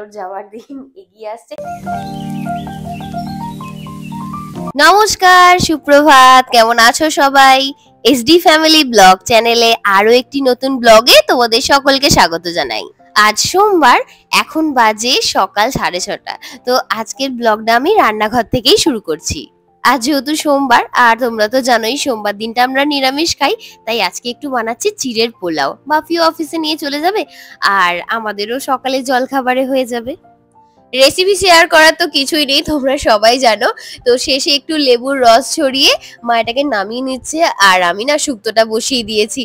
ব্যাঙ্গালোর যাওয়ার দিন এগিয়ে আসছে। নমস্কার, সুপ্রভাত, কেমন আছো সবাই? এসডি ফ্যামিলি ব্লগ চ্যানেলে আরও একটি নতুন ব্লগে তোমাদের সকলকে স্বাগত জানাই। আজ সোমবার, এখন বাজে সকাল সাড়ে ছটা। তো আজকের ব্লগটা আমি রান্নাঘর থেকেই শুরু করছি। আজ যেহেতু সোমবার, আর তোমরা তো জানোই সোমবার দিনটা আমরা নিরামিষ খাই, তাই আজকে একটু বানাচ্ছি চিড়ের পোলাও। বাপিও অফিসে নিয়ে চলে যাবে, আর আমাদেরও সকালে জল খাবারে হয়ে যাবে। রেসিপি শেয়ার করার তো কিছুই নেই, তোমরা সবাই জানো। তো শেষে একটু লেবুর রস ছড়িয়ে মা এটাকে নামিয়ে নিচ্ছে, আর আমি না শুক্তোটা বসিয়ে দিয়েছি।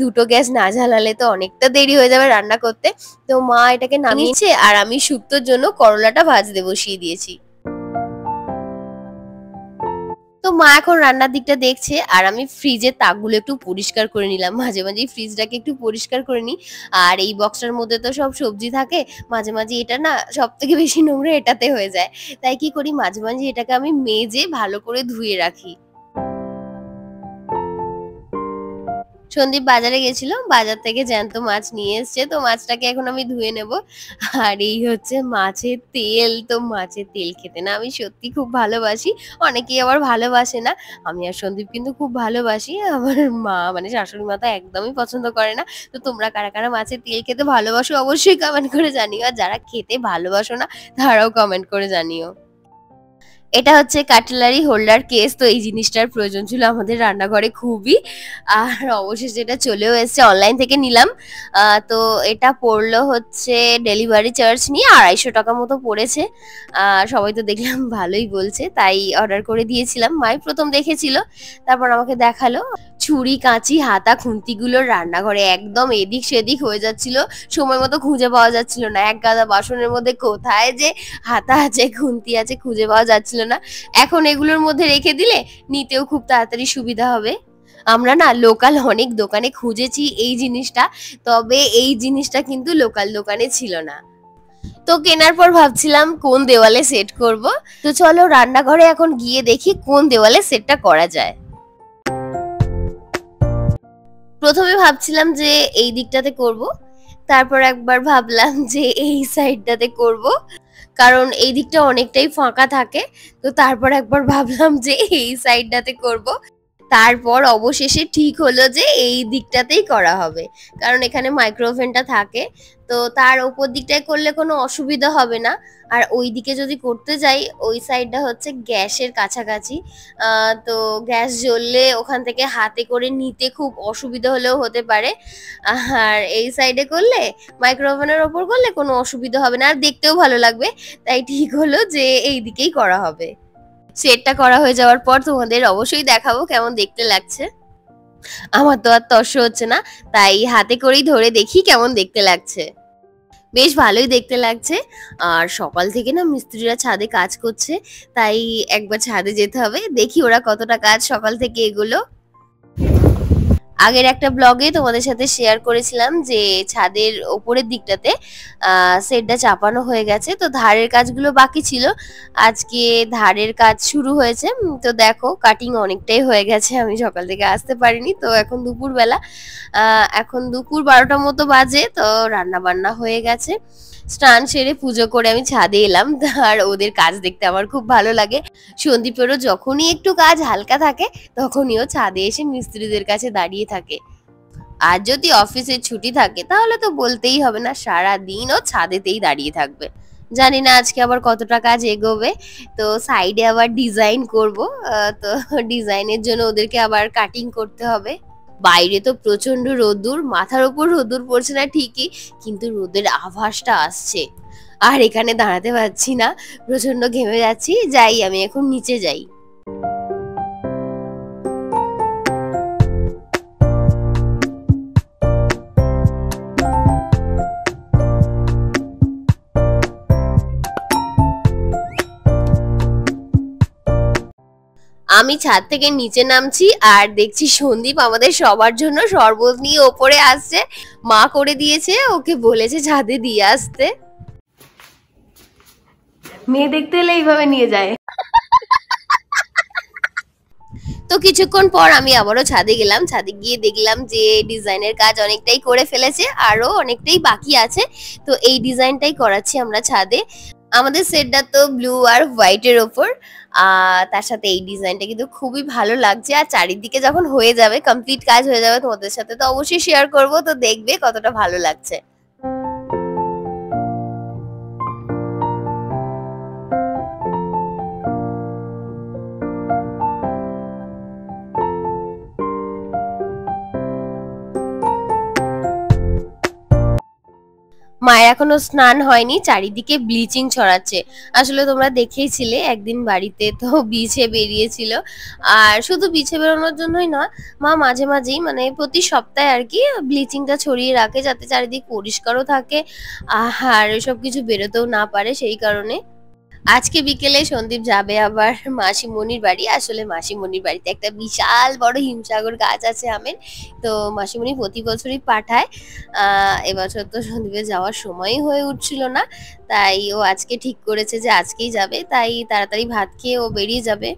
দুটো গ্যাস না জ্বালালে তো অনেকটা দেরি হয়ে যাবে রান্না করতে। তো মা এটাকে নামিয়েছে আর আমি শুক্তোর জন্য করলাটা ভাজতে বসিয়ে দিয়েছি। তো মা এখন রান্নার দিকটা দেখছে আর আমি ফ্রিজের তাকগুলো একটু পরিষ্কার করে নিলাম। মাঝে মাঝে ফ্রিজটাকে একটু পরিষ্কার করে নিই। আর এই বক্সটার মধ্যে তো সব সবজি থাকে, মাঝে মাঝে এটা না সব থেকে বেশি নোংরা এটাতে হয়ে যায়। তাই কি করি, মাঝে মাঝে এটাকে আমি মেজে ভালো করে ধুয়ে রাখি। সন্দীপ বাজারে গেছিল, বাজার থেকে জ্যান্ত মাছ নিয়ে এসছে, তো মাছটাকে এখন আমি ধুয়ে নেব। আর এই হচ্ছে মাছের তেল, তো মাছের তেল খেতে না আমি সত্যি খুব ভালোবাসি, অনেকেই আবার ভালোবাসে না। আমি আর সন্দীপ কিন্তু খুব ভালোবাসি, আমার মা মানে শাশুড়ি মা তো একদমই পছন্দ করে না। তো তোমরা কারা কারা মাছের তেল খেতে ভালোবাসো অবশ্যই কমেন্ট করে জানিও, আর যারা খেতে ভালোবাসো না, তারাও কমেন্ট করে জানিও। এটা হচ্ছে কাটলারি হোল্ডার কেস। তো এই জিনিসটার প্রয়োজন ছিল আমাদের রান্নাঘরে খুবই। আর অবশেষে এটা চলেও এসেছে অনলাইন থেকে নিলাম। তো এটা পড়ল হচ্ছে ডেলিভারি চার্জ নিয়ে আড়াইশো টাকা মতো পড়েছে। সবাই তো দেখলাম ভালোই বলছে, তাই অর্ডার করে দিয়েছিলাম। মাই প্রথম দেখেছিল, তারপর আমাকে দেখাল। ছুরি, কাঁচি, হাতা, খুন্তিগুলো রান্নাঘরে একদম এদিক সেদিক হয়ে যাচ্ছিল। সময় মতো খুঁজে পাওয়া যাচ্ছিল না। এক গাদা বাসনের মধ্যে কোথায় যে হাতা আছে, খুন্তি আছে খুঁজে পাওয়া যাচ্ছিল না এখন এগুলোর মধ্যে রেখে দিলে নিতেও খুব তাড়াতাড়ি সুবিধা হবে। আমরা না লোকাল অনেক দোকানে খুঁজেছি এই জিনিসটা, তবে এই জিনিসটা কিন্তু লোকাল দোকানে ছিল না। তো কেনার পর ভাবছিলাম কোন দেওয়ালে সেট করব। তো চলো রান্নাঘরে এখন গিয়ে দেখি কোন দেওয়ালে সেটটা করা যায়। প্রথমে ভাবছিলাম যে এই দিকটাতে করব, তারপর একবার ভাবলাম যে এই সাইডটাতে করব। কারণ এই দিকটা অনেকটাই ফাঁকা থাকে। তো তারপর একবার ভাবলাম যে এই সাইডটাতে করব। তারপর অবশেষে ঠিক হলো যে এই দিকটাতেই করা হবে। কারণ এখানে মাইক্রোওভেনটা থাকে, তো তার ওপর দিকটায় করলে কোনো অসুবিধা হবে না। আর ওই দিকে যদি করতে যাই, ওই সাইডটা হচ্ছে গ্যাসের কাছাকাছি। তো গ্যাস জ্বললে ওখান থেকে হাতে করে নিতে খুব অসুবিধা হলেও হতে পারে। আর এই সাইডে করলে মাইক্রোওভেনের ওপর করলে কোনো অসুবিধা হবে না। আর দেখতেও ভালো লাগবে, তাই ঠিক হলো যে এই দিকেই করা হবে। সেটটা করা হয়ে যাওয়ার পর তোমাদের অবশ্যই দেখাবো কেমন দেখতে লাগছে। আমার তো আর তর্ষ হচ্ছে না, তাই হাতে করেই ধরে দেখি কেমন দেখতে লাগছে। বেশ ভালোই দেখতে লাগছে, আর সকাল থেকে না মিস্ত্রিরা ছাদে কাজ করছে, তাই একবার ছাদে যেতে হবে, দেখি ওরা কতটা কাজ সকাল থেকে এগুলো। আগের একটা ব্লগে তোমাদের সাথে শেয়ার করেছিলাম যে ছাদের ওপরের দিকটাতে সেটটা চাপানো হয়ে গেছে। তো ধারের কাজগুলো বাকি ছিল। আজকে ধারের কাজ শুরু হয়েছে। তো দেখো কাটিং অনেকটাই হয়ে গেছে। আমি সকাল থেকে আসতে পারিনি। তো এখন দুপুরবেলা এখন দুপুর বারোটা মতো বাজে। তো রান্না বান্না হয়ে গেছে। স্নান সেরে পুজো করে আমি ছাদে এলাম, আর ওদের কাজ দেখতে আমার খুব ভালো লাগে। সন্দীপেরও যখনই একটু কাজ হালকা থাকে, তখনই ও ছাদে এসে মিস্ত্রিদের কাছে দাঁড়িয়ে থাকে। আর যদি অফিসের ছুটি থাকে, তাহলে তো বলতেই হবে না সারা দিন ও ছাদেতেই দাঁড়িয়ে থাকবে। জানি না আজকে আবার কতটা কাজ এগোবে, তো সাইডে আবার ডিজাইন করব তো ডিজাইনের জন্য ওদেরকে আবার কাটিং করতে হবে। বাইরে তো প্রচণ্ড রোদুর মাথার উপর রোদ্দুর পড়ছে না ঠিকই, কিন্তু রোদের আভাসটা আসছে। আর এখানে দাঁড়াতে পারছি না প্রচণ্ড ঘেমে যাচ্ছি, যাই, আমি এখন নিচে যাই। আমি ছাদ থেকে নিচে নামছি আর দেখছি সন্দীপ আমাদের সবার জন্য শরবত নিয়ে ওপরে আসছে। মা করে দিয়েছে ওকে বলেছে ছাদে দিয়ে আসতে। মেয়ে দেখতে এলে এইভাবে নিয়ে যায়। তো কিছুক্ষণ পর আমি আবারও ছাদে গেলাম। ছাদে গিয়ে দেখলাম যে ডিজাইনের কাজ অনেকটাই করে ফেলেছে আরও অনেকটাই বাকি আছে। তো এই ডিজাইনটাই করাচ্ছি আমরা ছাদে। আমাদের সেটটা তো ব্লু আর হোয়াইটের ওপর। তার সাথে এই ডিজাইনটা কিন্তু খুবই ভালো লাগছে। আর চারিদিকে যখন হয়ে যাবে কমপ্লিট কাজ হয়ে যাবে, তোমাদের সাথে তো অবশ্যই শেয়ার করব। তো দেখবে কতটা ভালো লাগছে। মায়ের এখনও স্নান হয়নি, চারিদিকে ব্লিচিং ছড়াচ্ছে। আসলে তোমরা দেখেইছিলে, একদিন বাড়িতে তো বিছে বেরিয়েছিল। আর শুধু বিছে বেরোনোর জন্যই নয়, মা মাঝে মাঝেই মানে প্রতি সপ্তাহে আর কি ব্লিচিংটা ছড়িয়ে রাখে, যাতে চারিদিক পরিষ্কারও থাকে, আর সব কিছু বেরোতেও না পারে সেই কারণে। আজকে বিকেলে সন্দীপ যাবে আবার মাসিমণির বাড়ি। আসলে মাসিমণির বাড়িতে একটা বিশাল বড় হিমসাগর গাছ আছে আমের। তো মাসিমণি প্রতি বছরই পাঠায়। এবছর তো সন্দীপে যাওয়ার সময়ই হয়ে উঠছিল না। তাই ও আজকে ঠিক করেছে যে আজকেই যাবে। তাই তাড়াতাড়ি ভাত খেয়ে ও বেরিয়ে যাবে।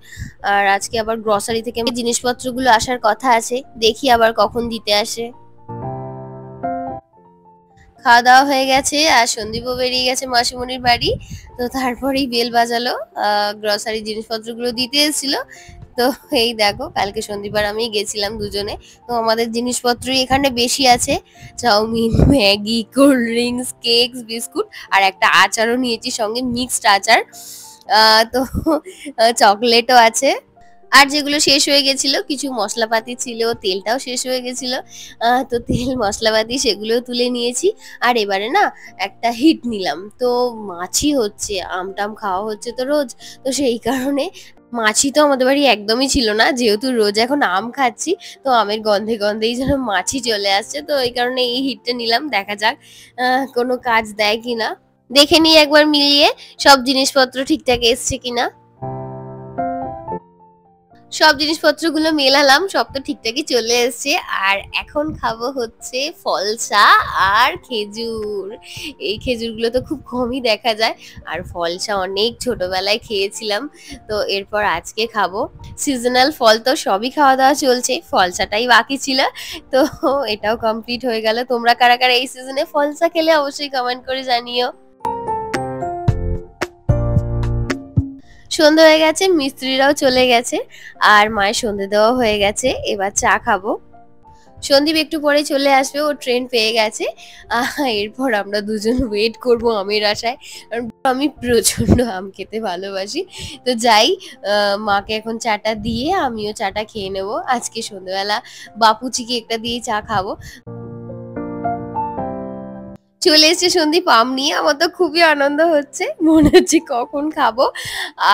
আর আজকে আবার গ্রসারি থেকে জিনিসপত্রগুলো আসার কথা আছে। দেখি আবার কখন দিতে আসে। খাওয়া দাওয়া হয়ে গেছে আর সন্দীপও বেরিয়ে গেছে মাসিমণির বাড়ি। তো তারপরেই বেল বাজালো গ্রসারি জিনিসপত্রগুলো দিতে এসেছিল। তো এই দেখো, কালকে সন্দীপবার আমি গেছিলাম দুজনে। তো আমাদের জিনিসপত্রই এখানে বেশি আছে। Chowmein, Maggi, cold drinks, cakes, biscuit আর একটা আচারও নিয়েছি সঙ্গে মিক্সড আচার। তো চকলেটও আছে। আর যেগুলো শেষ হয়ে গেছিল, কিছু মশলাপাতি ছিল, তেলটাও শেষ হয়ে গেছিল। তো তেল, মশলাপাতি সেগুলোও তুলে নিয়েছি। আর এবারে না, একটা হিট নিলাম। তো মাছি হচ্ছে, আমটাম খাওয়া হচ্ছে তো রোজ। তো সেই কারণে মাছি তো আমাদের বাড়ি একদমই ছিল না। যেহেতু রোজ এখন আম খাচ্ছি, তো আমের গন্ধে গন্ধেই যেন মাছি চলে আসছে। তো এই কারণে এই হিটটা নিলাম, দেখা যাক কোনো কাজ দেয় কিনা। দেখে নিই একবার মিলিয়ে, সব জিনিসপত্র ঠিকঠাক এসছে কিনা। সব জিনিসপত্রগুলো মেলালাম, সব তো ঠিকঠাকই চলে এসছে। আর এখন খাব হচ্ছে ফলসা আর খেজুর। এই খেজুরগুলো তো খুব কমই দেখা যায়। আর ফলসা অনেক ছোটবেলায় খেয়েছিলাম। তো এরপর আজকে খাব। সিজনাল ফল তো সবই খাওয়া দাওয়া চলছে ফলসাটাই বাকি ছিল। তো এটাও কমপ্লিট হয়ে গেল। তোমরা কারা কারা এই সিজনে ফলসা খেলে অবশ্যই কমেন্ট করে জানিও। সন্ধে হয়ে গেছে, মিস্ত্রিরাও চলে গেছে আর মায়ের সন্ধে দেওয়া হয়ে গেছে। এবার চা খাব। সন্দীপ একটু পরে চলে আসবে, ও ট্রেন পেয়ে গেছে। এরপর আমরা দুজন ওয়েট করব আমের আশায়। কারণ আমি প্রচণ্ড আম খেতে ভালোবাসি। তো যাই মাকে এখন চাটা দিয়ে আমিও চাটা খেয়ে নেব। আজকে সন্ধ্যেবেলা বাপুচিকে একটা দিয়ে চা খাব। চলে এসছে সন্দীপ, আম নিয়ে। আমার তো খুবই আনন্দ হচ্ছে। মনে হচ্ছে কখন খাব।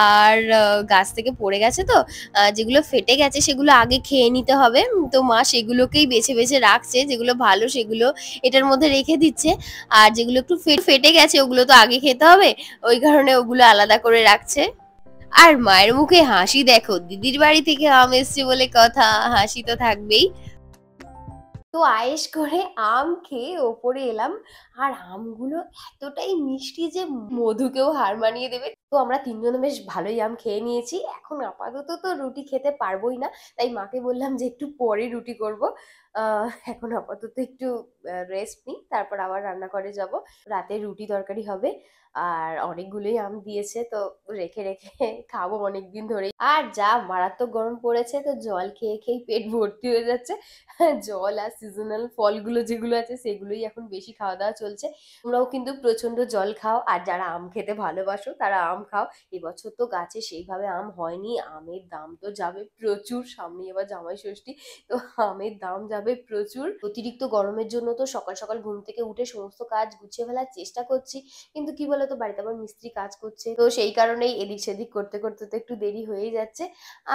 আর গাছ থেকে পড়ে গেছে তো। যেগুলো ফেটে গেছে সেগুলো আগে খেয়ে নিতে হবে। তো মা সেগুলোকেই বেছে বেছে রাখছে। যেগুলো ভালো সেগুলো এটার মধ্যে রেখে দিচ্ছে। আর যেগুলো একটু ফেটে গেছে, ওগুলো তো আগে খেতে হবে। ওই কারণে ওগুলো আলাদা করে রাখছে। আর মায়ের মুখে হাসি দেখো। দিদির বাড়ি থেকে আম এসছে বলে কথা। হাসি তো থাকবেই। তো আয়েস করে আম খেয়ে ওপরে এলাম। আর আমগুলো এতটাই মিষ্টি যে মধুকেও হার মানিয়ে দেবে। তো আমরা তিনজনে বেশ ভালোই আম খেয়ে নিয়েছি। এখন আপাতত তো রুটি খেতে পারবোই না, তাই মাকে বললাম যে একটু পরে রুটি করব। এখন আপাতত একটু রেস্ট নিই, তারপর আবার রান্না করে যাব। রাতে রুটি তরকারি হবে, আর অনেকগুলোই আম দিয়েছে, তো রেখে রেখে খাব অনেক দিন ধরে আর যা মারাত্মক গরম পড়েছে, তো জল খেয়ে খেয়ে পেট ভর্তি হয়ে যাচ্ছে। জল আর সিজনাল ফলগুলো যেগুলো আছে, সেগুলোই এখন বেশি খাওয়া দাওয়া চলছে। তোমরাও কিন্তু প্রচণ্ড জল খাও, আর যারা আম খেতে ভালোবাসো তারা আম খাও। এবছর তো গাছে সেইভাবে আম হয়নি, আমের দাম তো যাবে প্রচুর, সামনে এবার জামাই ষষ্ঠী, তো আমের দাম যাবে প্রচুর। অতিরিক্ত গরমের জন্য তো সকাল সকাল ঘুম থেকে উঠে সমস্ত কাজ গুছিয়ে ফেলার চেষ্টা করছি, কিন্তু কি বলতো বাড়িতে আবার মিস্ত্রি কাজ করছে, তো সেই কারণেই এদিক সেদিক করতে করতে তো একটু দেরি হয়েই যাচ্ছে।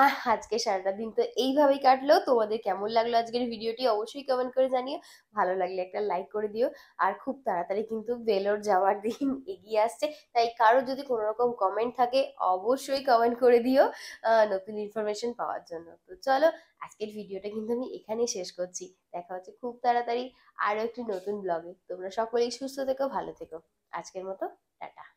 আর আজকে সারাটা দিন তো এইভাবেই কাটলো। তোমাদের কেমন লাগল আজকের ভিডিওটি অবশ্যই কমেন্ট করে জানিও। ভালো লাগলে একটা লাইক করে দিও। আর খুব তাড়াতাড়ি কিন্তু বেলোর যাওয়ার দিন এগিয়ে আসছে। তাই কারও যদি কোনো রকম কমেন্ট থাকে, অবশ্যই কমেন্ট করে দিও নতুন ইনফরমেশন পাওয়ার জন্য। তো চলো, আজকের ভিডিওটা কিন্তু আমি এখানেই শেষ করছি। দেখা হচ্ছে খুব তাড়াতাড়ি আরও একটি নতুন ব্লগে তোমরা সকলেই সুস্থ থেকো, ভালো থেকো। আজকের মতো, টাটা।